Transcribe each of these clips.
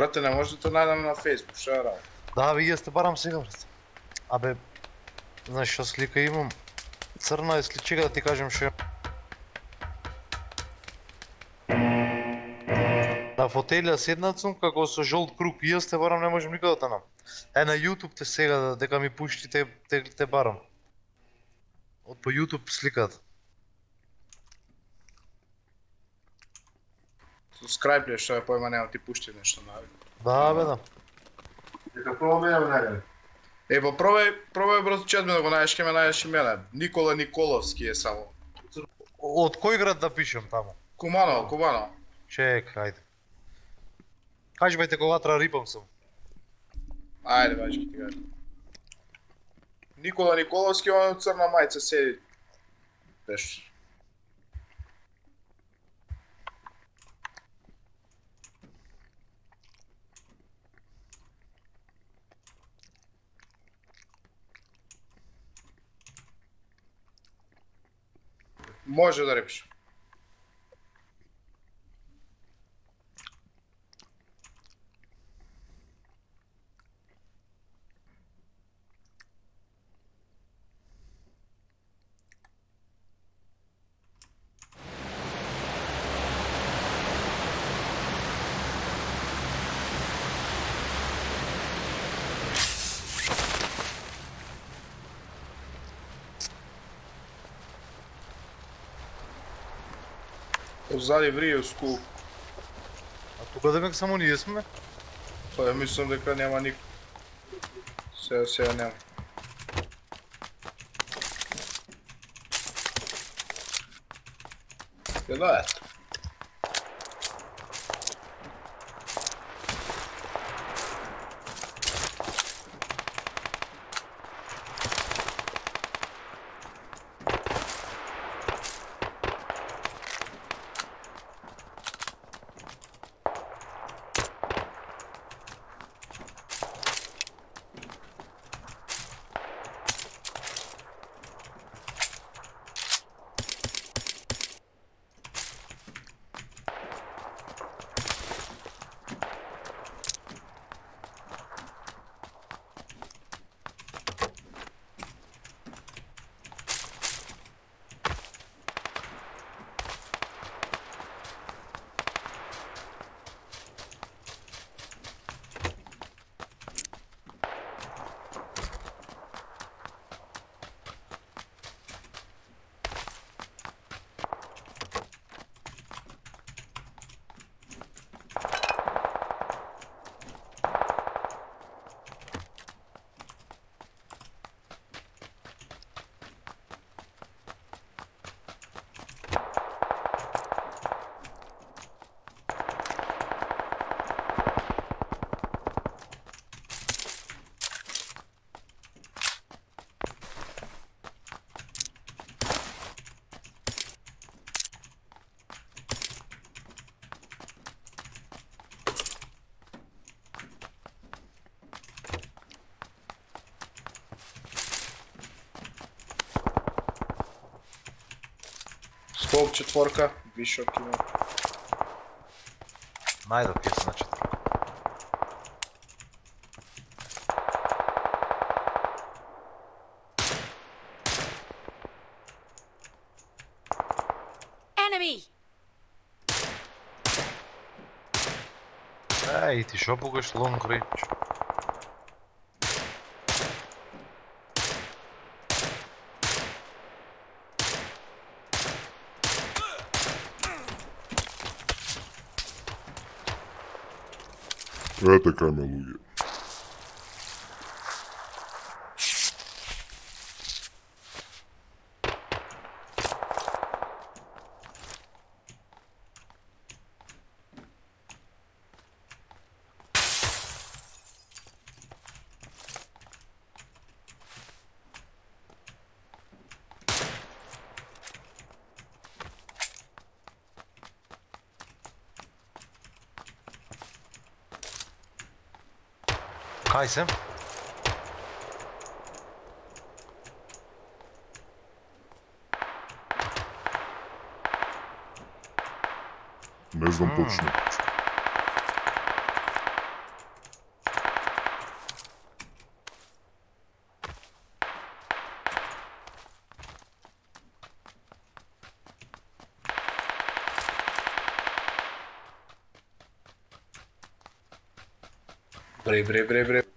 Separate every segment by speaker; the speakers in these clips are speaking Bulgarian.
Speaker 1: Да те најдам на Фейсбук, што е работа?
Speaker 2: Да, бе, јас те барам сега, брат. Абе, знаеш што слика имам? Црна е сличига да ти кажем што е. На фотелја седнат сум како со жолт круг и јас те барам не можам никаде да нам. Е на YouTube те сега дека ми пушти те, те, те барам. Од по YouTube сликат.
Speaker 1: Subscribe ли, што е појма нема ти пушти нешто на
Speaker 2: Да, бе, да.
Speaker 3: Нека пробаме да го најдеме.
Speaker 1: Е, па пробај, пробај брат чет ме да го најдеш, ке ме најдеш и мене. Никола Николовски е само.
Speaker 2: Од кој град да пишем таму?
Speaker 1: Кумано, Кумано.
Speaker 2: Чек, ајде. Кажи бајте кога тра рипам сум.
Speaker 1: Ајде, бачки ти кажа. Никола Николовски, он црна мајца седи. Беш. Може да репиш. Озади врије скул.
Speaker 2: А тука демек само ние сме?
Speaker 1: Па ја мислам дека нема ник. Сега сега нема. Ја да ето. Скоп четворка, вишок има.
Speaker 2: Најдов ќе се на четврка.
Speaker 4: Enemy!
Speaker 2: Еј, ти шо пукаш лонг рейндж?
Speaker 5: Ете кај
Speaker 2: entice him.
Speaker 5: Не знам mm. точно.
Speaker 1: Брей, брей, брей, брей.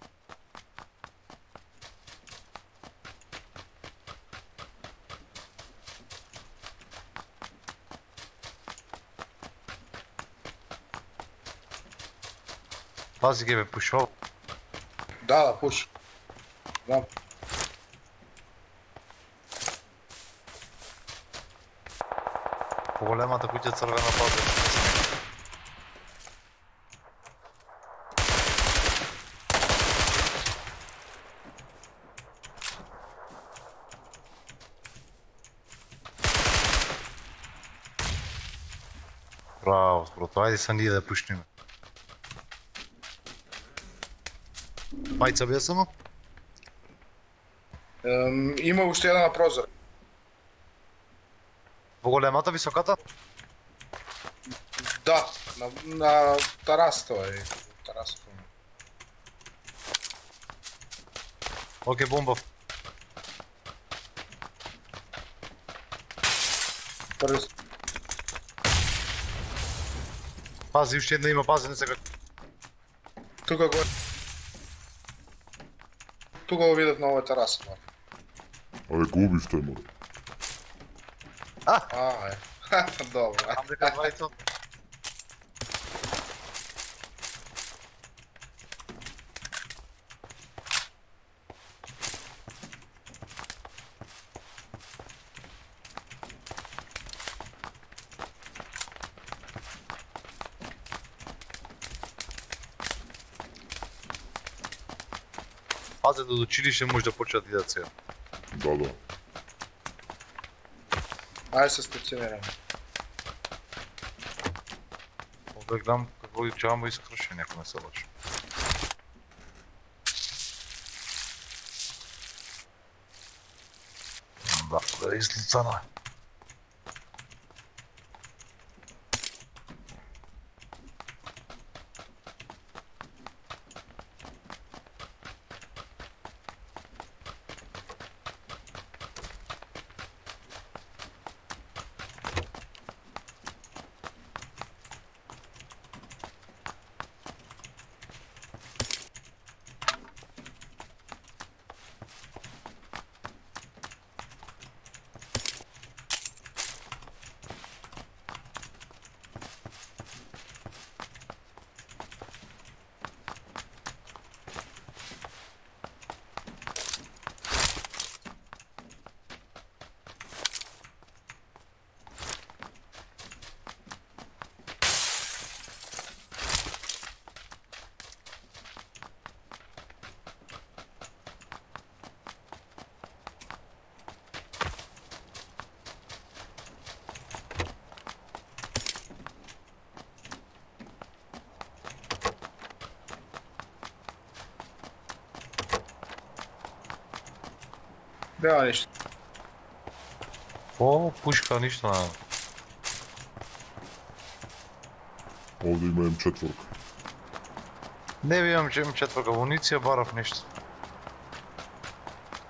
Speaker 2: Пази ги бе, пушо.
Speaker 1: Да, да, пуш. Знам.
Speaker 2: По големата кутия црвена пази. Браво, брато, айде са ние да пушнем. Мајца бе само?
Speaker 1: Ем, има уште една на прозор.
Speaker 2: Во големата, високата?
Speaker 1: Да, на, на терасата е. Терасата.
Speaker 2: Оке, бомба.
Speaker 1: Први
Speaker 2: Пази, уште една има, пази, не сега.
Speaker 1: тука го Тука го видов на овој тераса. бар.
Speaker 4: Абе, го убив тој море.
Speaker 1: А, е. Ха, Добро.
Speaker 2: Там дека двајца. Пазе да до училище може да почнат да идат сега.
Speaker 4: Да, да.
Speaker 1: Ајде се стационираме.
Speaker 2: Да гледам какво и джамбо изкръше, ако не се лъжа. Да, да излицана.
Speaker 1: Нема ништо.
Speaker 2: О, пушка, нищо не.
Speaker 4: Овде има М4.
Speaker 2: Не че имам четвърка амуниция, барав нищо.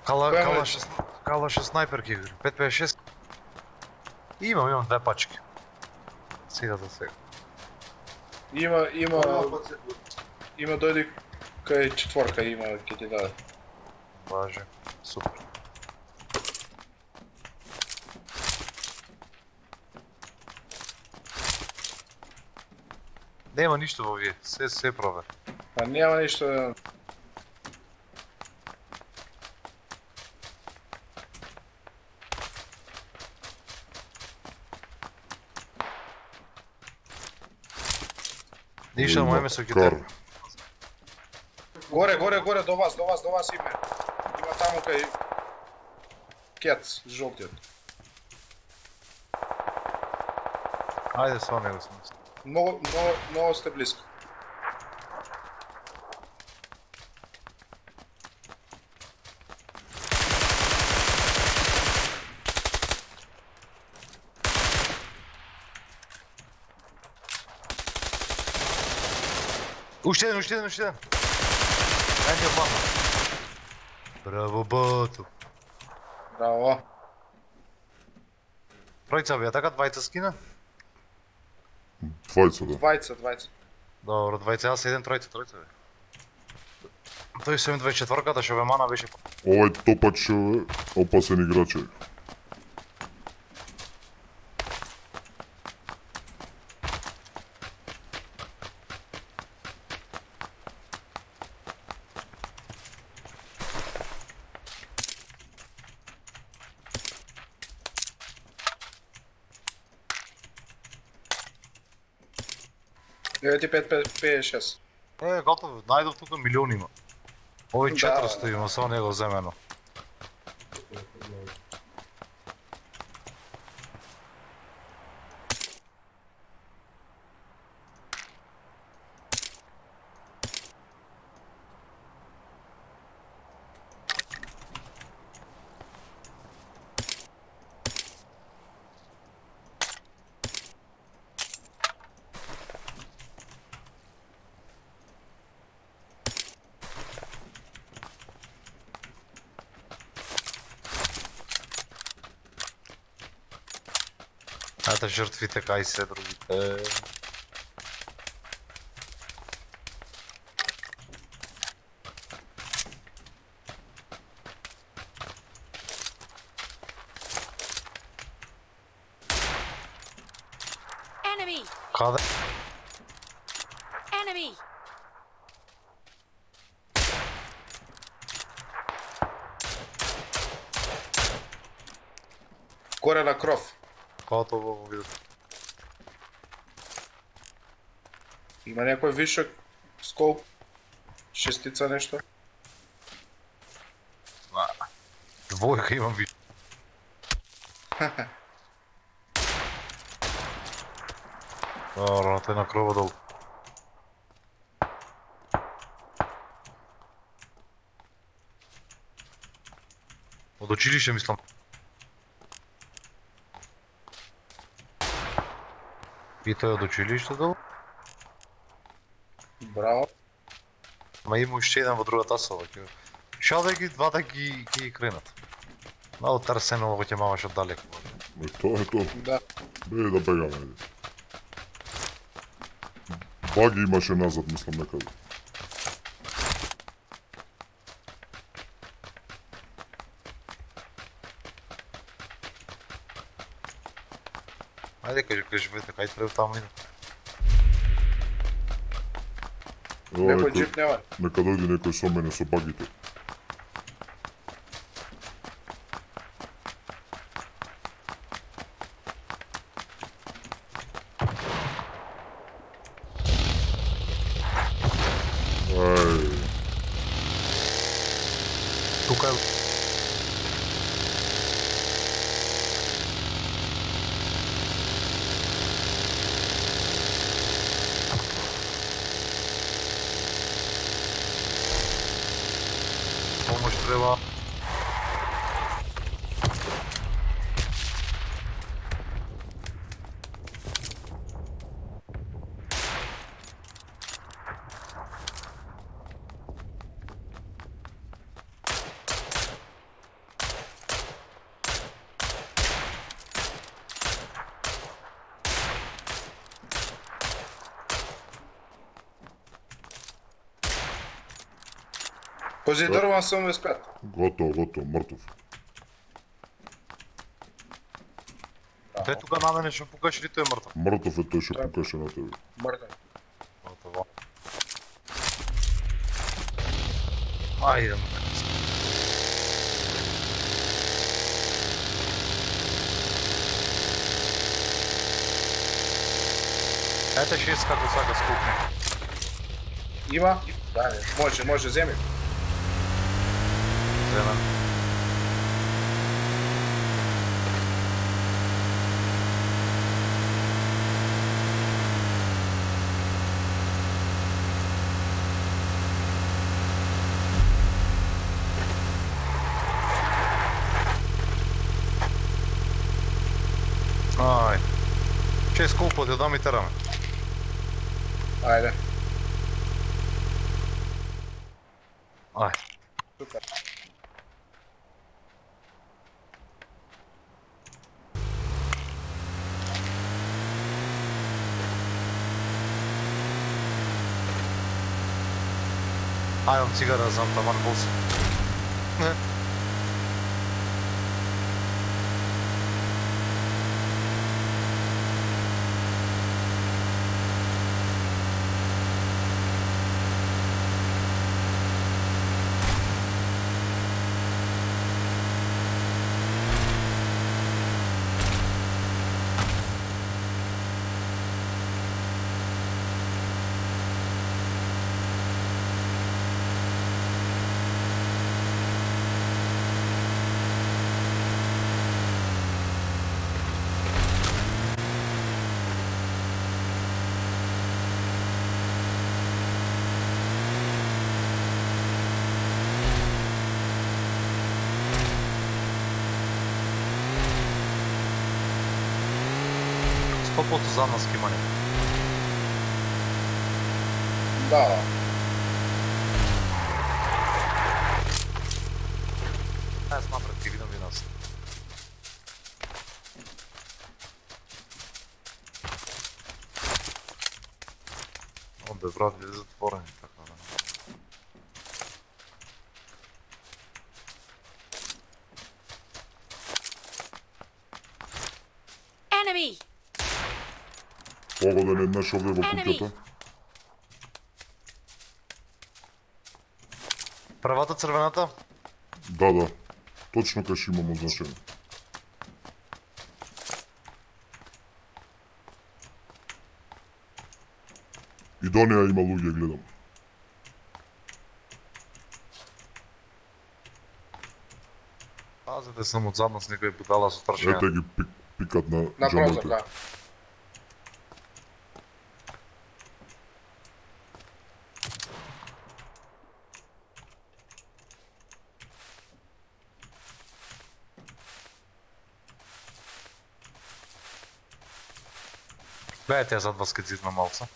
Speaker 2: Кала, кала,
Speaker 1: е?
Speaker 2: шест, кала 6 снайперки, 556. Имам, имам две пачки. Сега за сега.
Speaker 1: Има, има,
Speaker 3: се
Speaker 1: има дојди кај четворка има ќе ти даде.
Speaker 2: Важи. Супер. Нема нищо във вие, се, се провер.
Speaker 1: Па нема ништо.
Speaker 2: Нищо,
Speaker 4: Има
Speaker 2: моеме со
Speaker 4: кар.
Speaker 2: гитар.
Speaker 1: Горе, горе, горе до вас, до вас, до вас има. Има таму кај Кец, жолтиот.
Speaker 2: Айде со него сме.
Speaker 1: Многу, многу, многу сте близко.
Speaker 2: Уште еден, уште еден, уште еден. Ајде, мама. Браво, бато.
Speaker 1: Браво.
Speaker 2: Тројца беа така, двајца скина?
Speaker 4: Двајца, да.
Speaker 1: Двајца, двајца.
Speaker 2: Добро, двајца, јас еден, тројца, тројца бе. Тој 724-ката што ве мана беше
Speaker 4: Овај топач е опасен играч е.
Speaker 1: Еве ти 556.
Speaker 2: Е, готово, најдов тука милиони има.
Speaker 1: Да,
Speaker 2: 400 има, само него земено. Ето жртвите, кај се другите.
Speaker 5: Enemy!
Speaker 2: Каде?
Speaker 5: Enemy!
Speaker 1: Горе на кров.
Speaker 2: Каото го видов.
Speaker 1: Има некој вишок скоп. Шестица нешто.
Speaker 2: Двојка имам ви. Добро, тој на крова долу. Од училиште мислам. И тој од училиште долу?
Speaker 1: Браво.
Speaker 2: Ма има уште еден во другата. Ќе... Шал да ги двата ги ги кренат. Мало трсено во ќе мамаш од далеку.
Speaker 4: Е, тоа е тоа.
Speaker 1: Да.
Speaker 4: Бе да бегаме. Баги имаше назад, мислам некаде.
Speaker 2: Ајде кажи, кажи бете, кај треба таму иде.
Speaker 4: Ева,
Speaker 1: Некој
Speaker 4: некој,
Speaker 1: джип нема.
Speaker 4: нека дојде некој
Speaker 1: Позидоруван 75.
Speaker 4: готово, готово, мртов.
Speaker 2: Те тука на мене што пукаш ли тој е мртов?
Speaker 4: Мртов е тој што покаше на тебе.
Speaker 1: Мртав.
Speaker 2: Готово. Ајде, ма. Ете шест како сака скупне.
Speaker 1: Има? Да, не. Може, може, земи.
Speaker 2: vremena. Aj,
Speaker 1: i
Speaker 2: odometara.
Speaker 1: Ajde.
Speaker 2: А, имам цигара, знам таван бос. Не. Сто пото зад нас кимане.
Speaker 1: Да, да.
Speaker 2: Аз напред ти видам ви нас. О, бе, брат, ви затворени. Така, да.
Speaker 5: Enemy!
Speaker 4: Овде во
Speaker 5: Enemy!
Speaker 4: куќата.
Speaker 2: Првата црвената?
Speaker 4: Да, да. Точно кај што имам означено. И до неја има луѓе, гледам.
Speaker 2: Пазете сам од зад нас некој будала со
Speaker 4: Ете
Speaker 2: страшенја.
Speaker 4: ги пик, пикат на,
Speaker 1: На
Speaker 4: джамбите.
Speaker 1: да.
Speaker 2: Gayet yazan baskı dizmem olsa.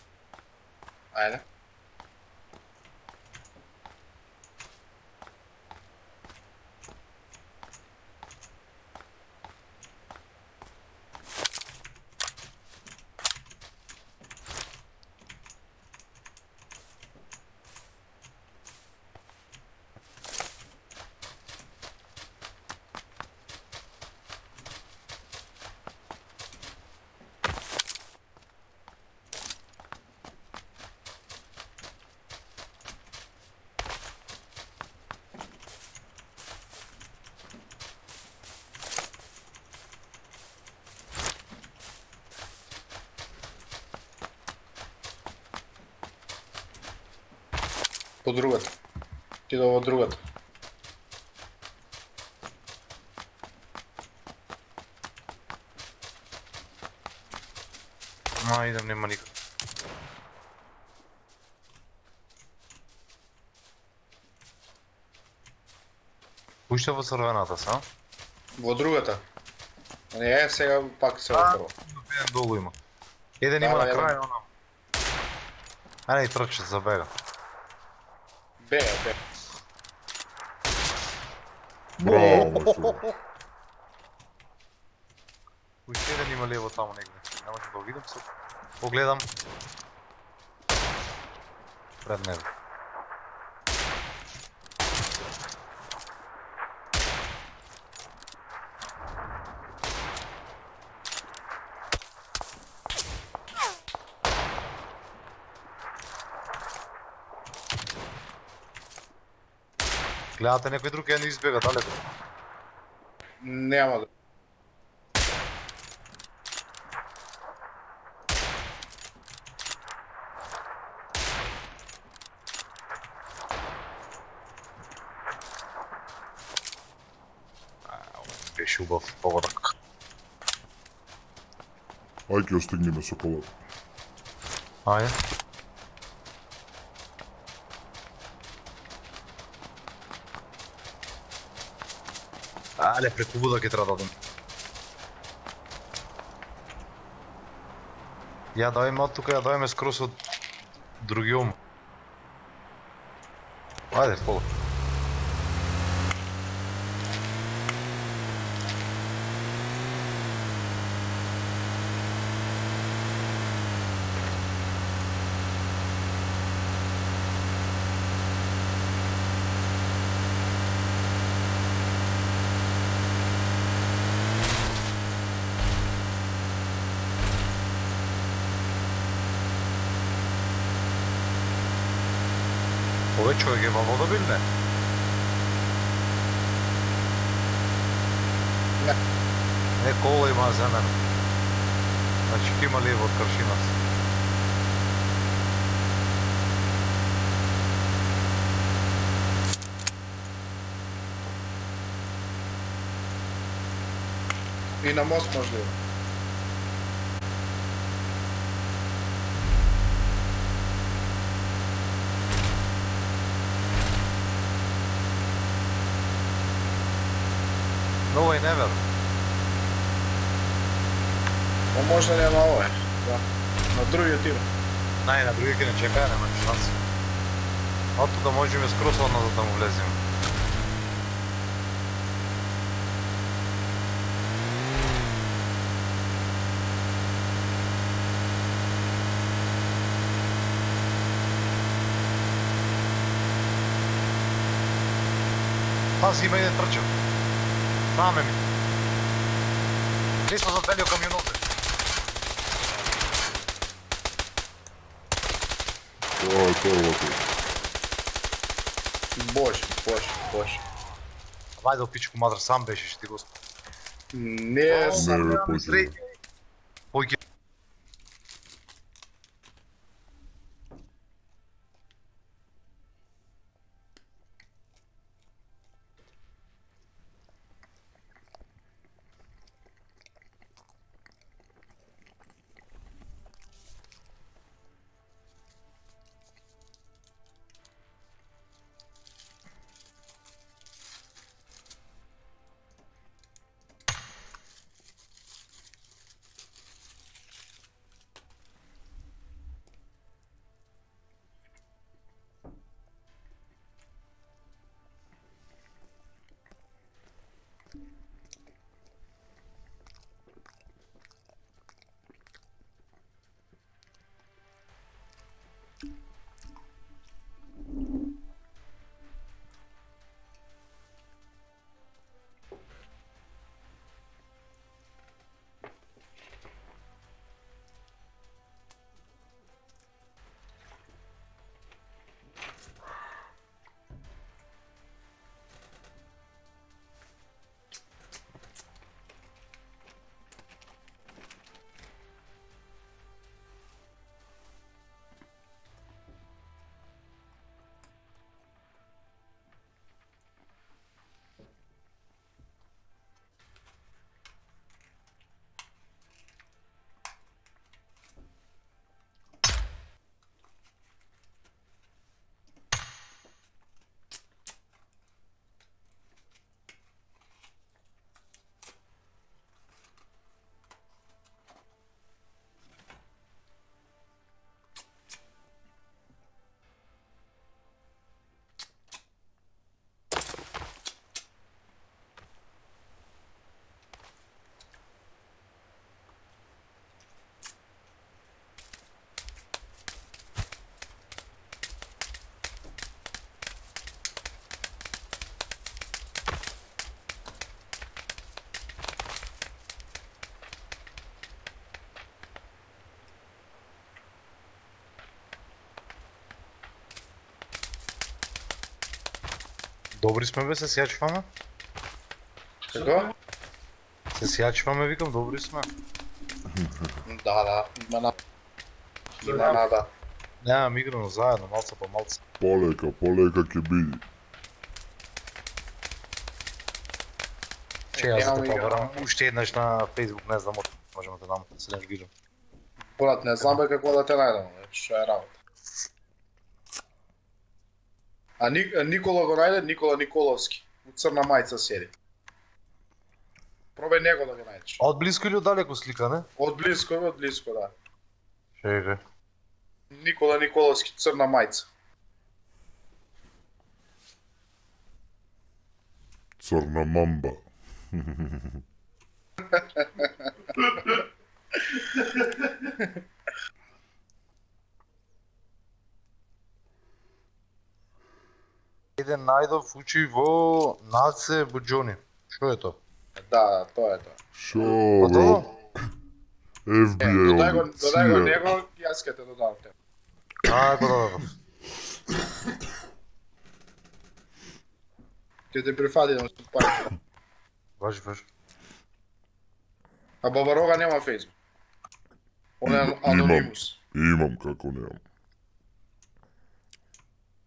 Speaker 1: Aynen. По другата. Ти да во другата.
Speaker 2: Ма, идем, нема никак. Уште во црвената са?
Speaker 1: Во другата. Не, е, сега пак се отрво.
Speaker 2: Еден долу има. Еден
Speaker 1: Да,
Speaker 2: има на крај, онам. Ајде и трча, забега.
Speaker 1: Бе, бе.
Speaker 4: Браво, мајсторе.
Speaker 2: Уште еден има лево негде. Не можам да го видам се. Погледам. Пред него. Гледате некој друг еден избега далеко.
Speaker 1: Нема да.
Speaker 2: Беше убав погодак.
Speaker 4: Ај ќе остигнеме со колата.
Speaker 2: Ајде. Але преку вода ќе треба да одам. Ја дојме од тука, ја дојме скрос од другиум. Ајде, пола. Ove čovjek je malo dobiljne.
Speaker 1: Ne.
Speaker 2: Ne, kola ima za mene. Znači, ti ima lijevo od Kršinac.
Speaker 1: I na most možda ima.
Speaker 2: No way never.
Speaker 1: On možda nema ove. Da. Na drugi tiro.
Speaker 2: Nej, na drugi ne čekaj, nema šanse. Od тука можем скроз назад да му влезем. Пази, има един тръчък. Там е ми. Nismo zad veljo kamionove.
Speaker 4: To je to, ovako.
Speaker 1: Boš, boš, boš.
Speaker 2: Вайде опичко мадър, сам беше, ще ти го спа.
Speaker 1: Не,
Speaker 4: Не,
Speaker 2: Добри сме бе, се сячваме.
Speaker 1: Какво?
Speaker 2: Се сячваме, викам, добри сме.
Speaker 1: Да, да, има на... Има нада.
Speaker 2: Нямам играно заедно, малца по малца.
Speaker 4: Полека, полека ќе биде.
Speaker 2: Че аз да побарам още еднъж на Facebook, не знам, можем да дам да се не.
Speaker 1: Брат, не знам бе какво да те најдам, бе, што е работа. А, Ни, а Никола го најде, Никола Николовски. У црна мајца седи. Пробај него да го најдеш.
Speaker 2: От близко или от далеко слика, не?
Speaker 1: Од близко, од близко, да.
Speaker 2: Чекай.
Speaker 1: Никола Николовски, црна мајца.
Speaker 4: Црна мамба.
Speaker 2: Еден најдов учи во Наце Буџони. Што е то?
Speaker 1: Да, да, тоа е тоа.
Speaker 4: Шо, бе?
Speaker 1: Е,
Speaker 4: FBI,
Speaker 1: додај го, додај го него, јас ќе те додам те.
Speaker 2: Ај, го.
Speaker 1: Ќе те прифати да му се пари.
Speaker 2: Важи, важи.
Speaker 1: А Бабарога нема фейсбук. Он е
Speaker 4: Имам.
Speaker 1: анонимус.
Speaker 4: Имам како немам.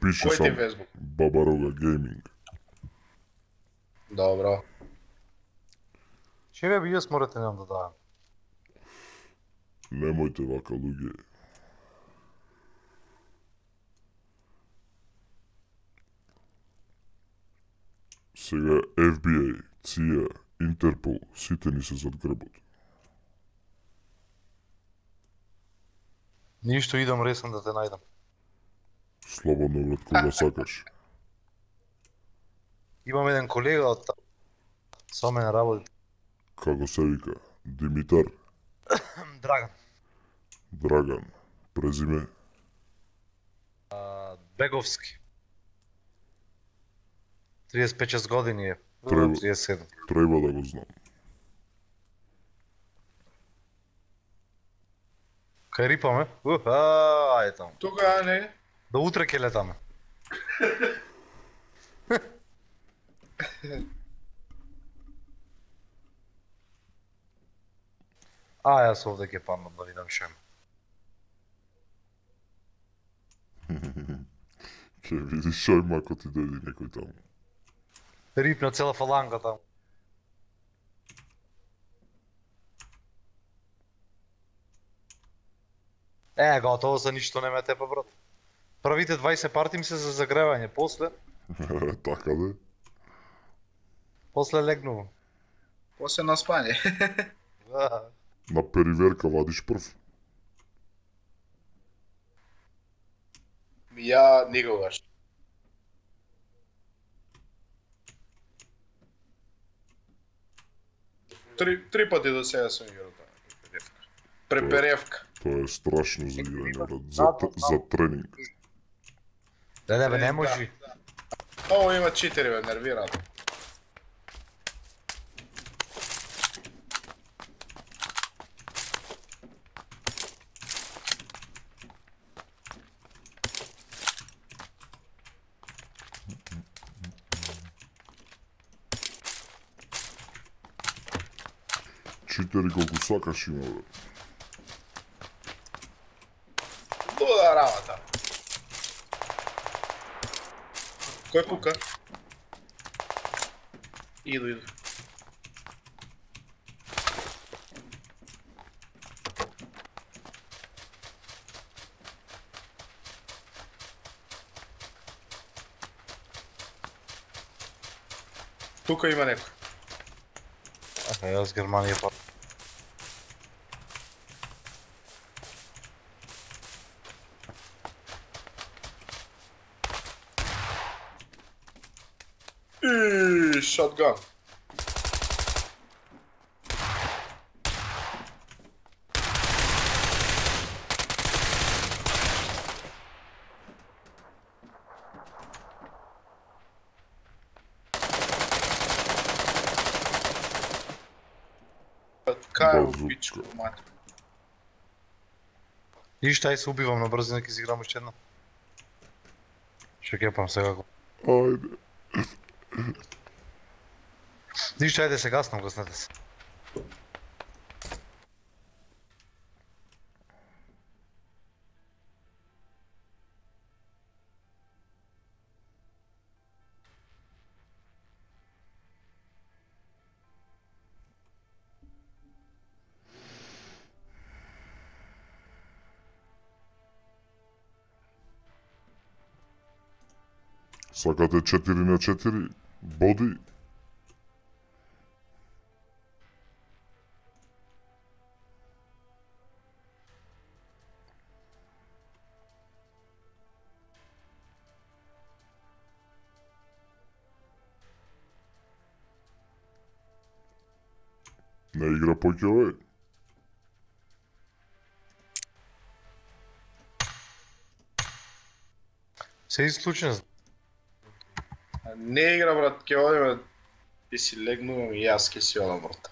Speaker 4: Пише
Speaker 1: Кој ти фейсбук?
Speaker 4: Бабарога Гейминг.
Speaker 1: Добро.
Speaker 2: Че бе, јас морате нам да давам.
Speaker 4: Немојте вака луѓе. Сега FBI, CIA, Интерпол, сите ни се зад грбот.
Speaker 2: Ништо идам ресен да те најдам.
Speaker 4: Слободно брат кога сакаш.
Speaker 2: Имам еден колега од та... Со мене работи.
Speaker 4: Како се вика? Димитар,
Speaker 2: Драган.
Speaker 4: Драган, презиме,
Speaker 2: А, Беговски. 35 години е.
Speaker 4: Треба.
Speaker 2: 37.
Speaker 4: треба да го знам.
Speaker 2: Кај рипаме? Ух, а, ајде таму.
Speaker 1: Тука не.
Speaker 2: До утре ќе летаме. А, јас овде ќе паднам да видам шо има.
Speaker 4: Ке видиш шој мако ти дојде некој таму.
Speaker 2: Рипна цела фаланга таму. Е, готово за ништо не ме тепа, брат. Првите 20 парти ми се за загревање, после,
Speaker 4: така да.
Speaker 2: после легнувам.
Speaker 1: После на спање.
Speaker 2: Да.
Speaker 4: На периверка вадиш прв.
Speaker 1: Ја никогаш. Три, три пати до сега сум играл таа преперевка. Преперевка.
Speaker 4: Тоа е страшно за играње, брат. За, т- за тренинг.
Speaker 2: Da, da,
Speaker 1: e,
Speaker 2: pa
Speaker 1: ne može. Ovo ima čitiri
Speaker 4: me nerviralo. Čitiri koliko sakaš
Speaker 1: ima, Ko je puka? Idu, idu. Puka ima neko.
Speaker 2: Aha, ja s Germanije
Speaker 1: pa... шотган. Кај у
Speaker 4: Базука.
Speaker 1: пичку, мати.
Speaker 2: Ништо, ај се убивам на брзина, ќе си играм уште една. Ще кепам сега.
Speaker 4: Ајде.
Speaker 2: Ништо, ајде се гаснам, гаснете се.
Speaker 4: Сакате 4 на 4 боди? Не игра поќе овој?
Speaker 2: Се изклучен.
Speaker 1: Не игра, брат, ќе одиме. Ти си легнувам и јас ќе си одам, брат.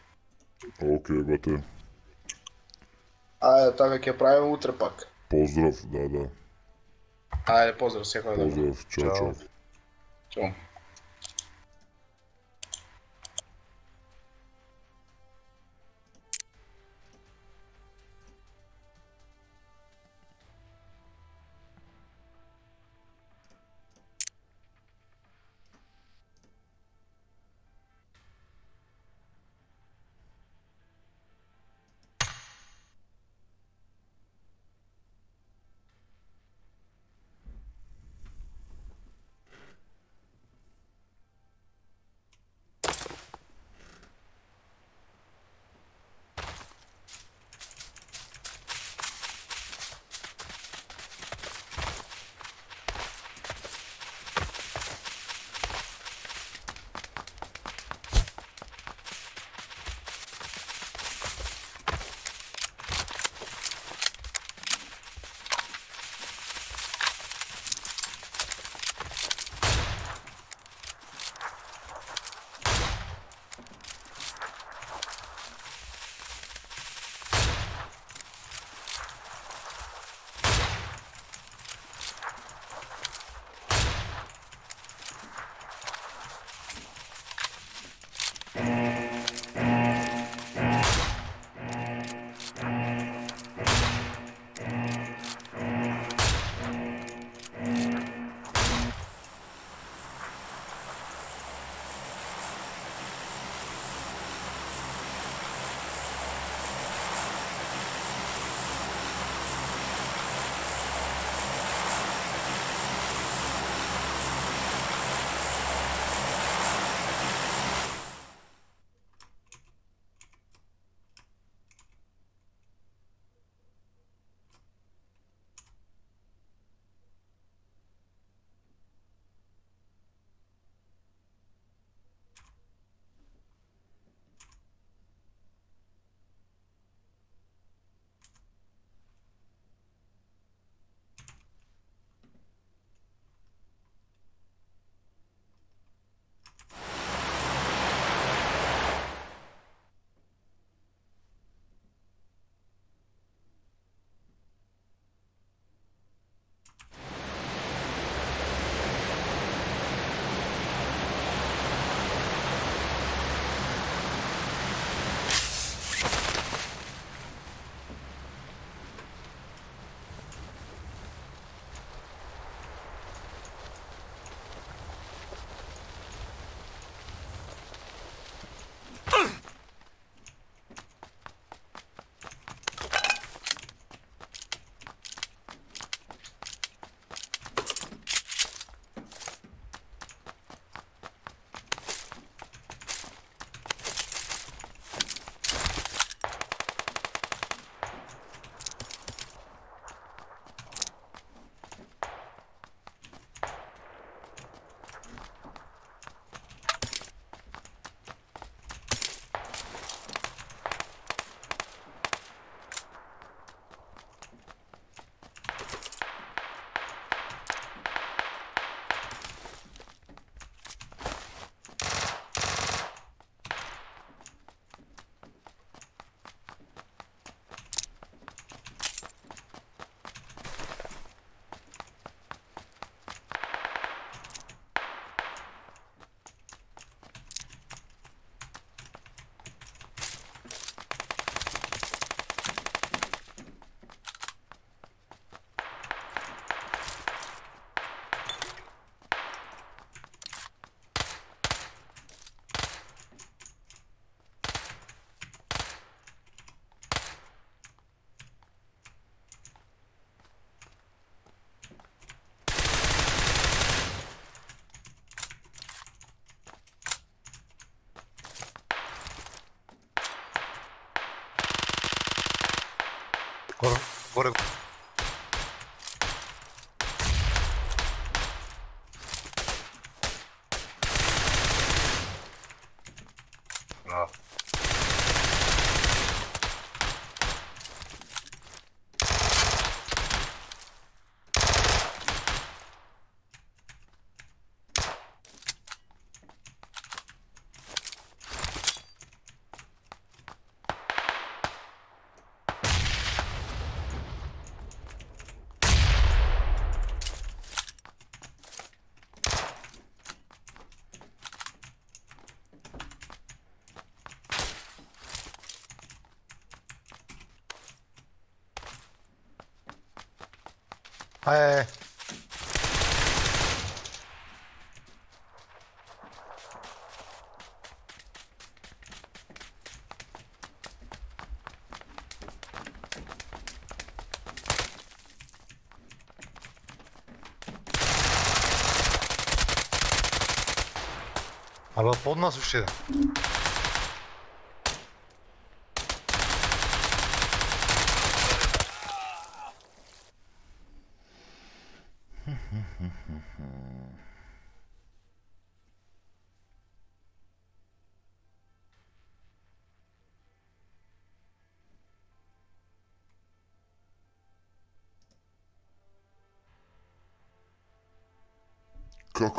Speaker 4: Океј, бате.
Speaker 1: Ајде, така ќе правиме утре пак.
Speaker 4: Поздрав, да, да.
Speaker 1: Ајде, поздрав секој да.
Speaker 4: Поздрав, чао,
Speaker 2: Чао.
Speaker 4: чао.
Speaker 1: Чао.
Speaker 2: Горе.
Speaker 1: Браво.
Speaker 2: Е, Абе, под нас уште.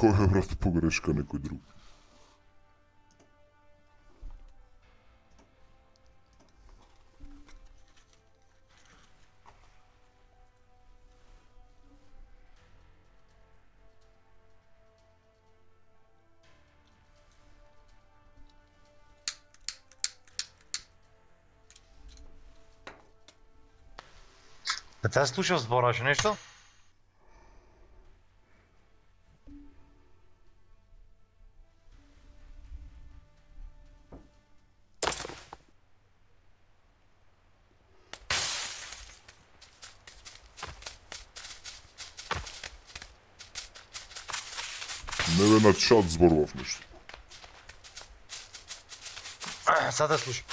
Speaker 4: Кой е брат
Speaker 2: по грешка някой друг? Да
Speaker 4: тя слушал сбора, нещо? 6 şans
Speaker 2: vurmamıştı. Zaten случай.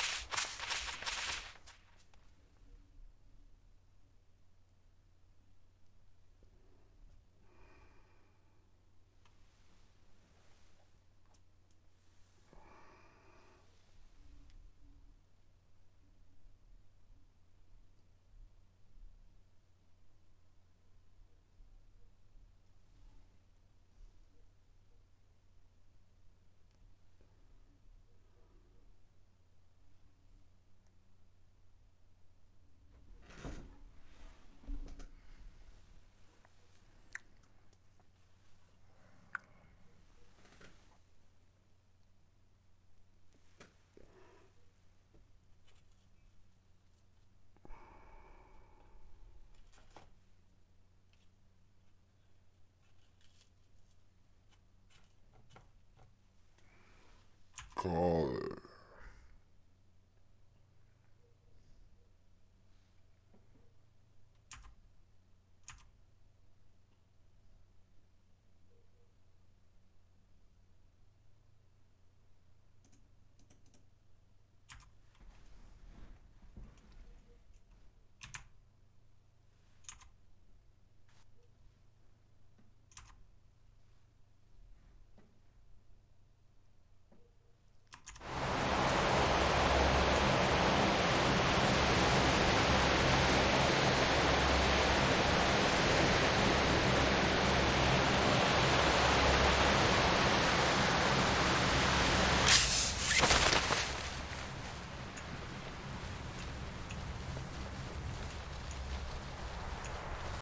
Speaker 4: God.